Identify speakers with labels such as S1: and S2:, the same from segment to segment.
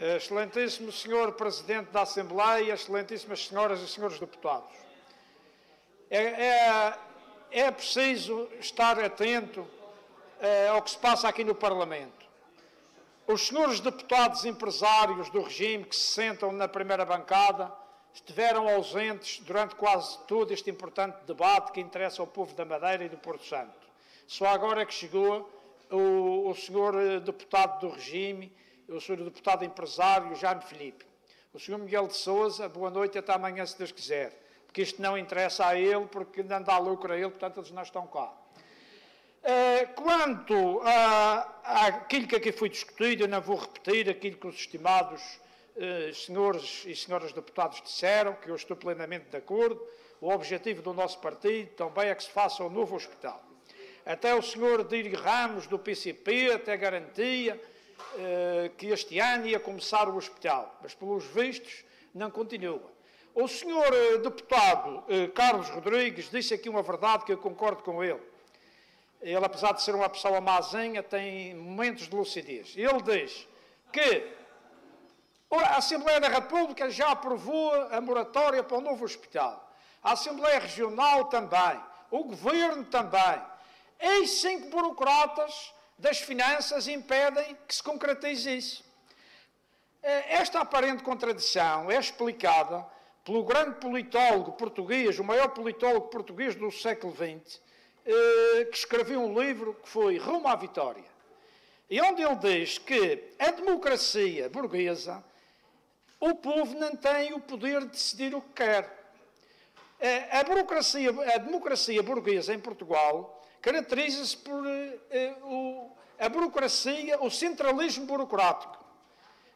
S1: Excelentíssimo Senhor Presidente da Assembleia, excelentíssimas senhoras e senhores deputados, é, é, é preciso estar atento é, ao que se passa aqui no Parlamento. Os senhores deputados empresários do regime que se sentam na primeira bancada estiveram ausentes durante quase todo este importante debate que interessa ao povo da Madeira e do Porto Santo. Só agora é que chegou o, o senhor eh, deputado do regime o Sr. Deputado Empresário Jaime Felipe, o Sr. Miguel de Souza, boa noite até amanhã, se Deus quiser, porque isto não interessa a ele, porque não dá lucro a ele, portanto eles não estão cá. Eh, quanto àquilo que aqui foi discutido, eu não vou repetir aquilo que os estimados uh, senhores e senhoras deputados disseram, que eu estou plenamente de acordo. O objetivo do nosso partido também é que se faça um novo hospital. Até o senhor Dírio Ramos, do PCP, até garantia eh, que este ano ia começar o hospital, mas pelos vistos não continua. O senhor eh, deputado eh, Carlos Rodrigues disse aqui uma verdade que eu concordo com ele. Ele, apesar de ser uma pessoa mazinha, tem momentos de lucidez. Ele diz que a Assembleia da República já aprovou a moratória para o novo hospital. A Assembleia Regional também. O Governo também. Eis cinco burocratas das finanças impedem que se concretize isso. Eh, esta aparente contradição é explicada pelo grande politólogo português, o maior politólogo português do século XX, eh, que escreveu um livro que foi Rumo à Vitória, e onde ele diz que a democracia burguesa, o povo não tem o poder de decidir o que quer. Eh, a, burocracia, a democracia burguesa em Portugal caracteriza-se por uh, o, a burocracia, o centralismo burocrático.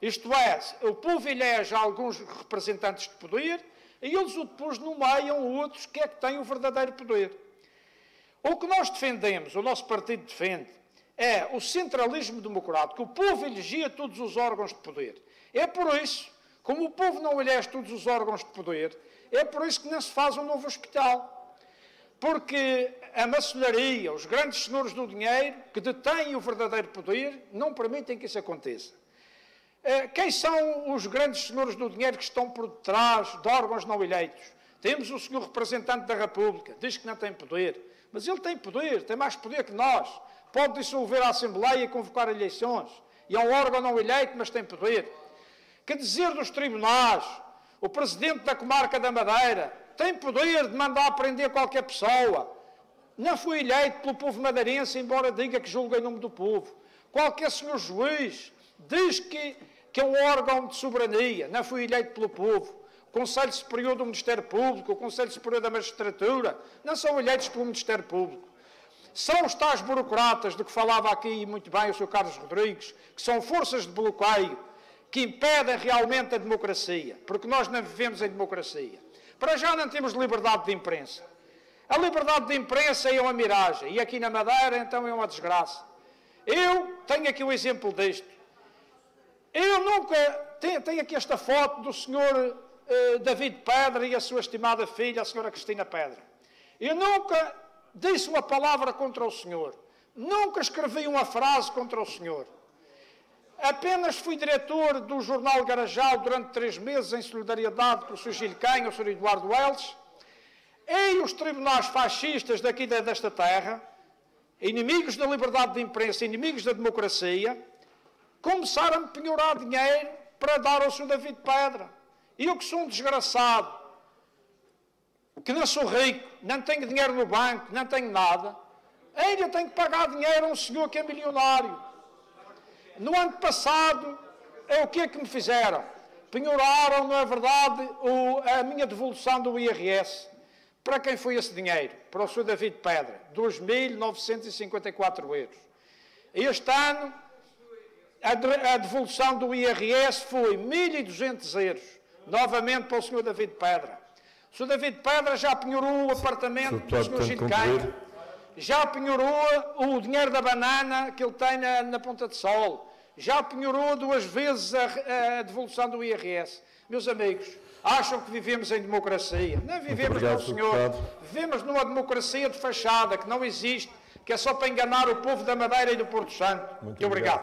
S1: Isto é, o povo elege alguns representantes de poder e eles depois nomeiam outros que é que têm o verdadeiro poder. O que nós defendemos, o nosso partido defende, é o centralismo democrático. O povo elegia todos os órgãos de poder. É por isso, como o povo não elege todos os órgãos de poder, é por isso que não se faz um novo hospital. Porque a maçonaria, os grandes senhores do dinheiro, que detêm o verdadeiro poder, não permitem que isso aconteça. Eh, quem são os grandes senhores do dinheiro que estão por detrás de órgãos não eleitos? Temos o senhor representante da República, diz que não tem poder, mas ele tem poder, tem mais poder que nós. Pode dissolver a Assembleia e convocar eleições. E é um órgão não eleito, mas tem poder. Que dizer dos tribunais? O presidente da comarca da Madeira tem poder de mandar prender qualquer pessoa. Não foi eleito pelo povo madeirense, embora diga que julga em nome do povo. Qualquer senhor juiz diz que, que é um órgão de soberania, não foi eleito pelo povo. O Conselho Superior do Ministério Público, o Conselho Superior da Magistratura, não são eleitos pelo Ministério Público. São os tais burocratas de que falava aqui muito bem o Sr. Carlos Rodrigues, que são forças de bloqueio, que impedem realmente a democracia, porque nós não vivemos em democracia. Para já não temos liberdade de imprensa. A liberdade de imprensa é uma miragem e aqui na Madeira então é uma desgraça. Eu tenho aqui o um exemplo disto. Eu nunca. Tenho, aqui esta foto do senhor uh, David Pedra e a sua estimada filha, a senhora Cristina Pedra. Eu nunca disse uma palavra contra o senhor. Nunca escrevi uma frase contra o senhor. Apenas fui diretor do jornal Garajal durante três meses em solidariedade com o Sr. Gil Canho, o Sr. Eduardo Wells e os tribunais fascistas daqui desta terra, inimigos da liberdade de imprensa, inimigos da democracia, começaram a penhorar dinheiro para dar ao Sr. David Pedra. E eu que sou um desgraçado, que não sou rico, não tenho dinheiro no banco, não tenho nada, ainda tenho que pagar dinheiro a um senhor que é milionário. No ano passado, é o que é que me fizeram? Penhoraram, não é verdade, o, a minha devolução do IRS. Para quem foi esse dinheiro? Para o Sr. David Pedra, 2.954 euros. Este ano, a devolução do IRS foi 1.200 euros, novamente para o Sr. David Pedra. O Sr. David Pedra já penhorou o apartamento do Sr. Gil Canho, já penhorou o dinheiro da banana que ele tem na, na Ponta de Sol, já penhorou duas vezes a, a devolução do IRS. Meus amigos, acham que vivemos em democracia. Não vivemos, obrigado, não, senhor. Deputado. Vivemos numa democracia de fachada, que não existe, que é só para enganar o povo da Madeira e do Porto Santo. Muito, Muito obrigado. obrigado.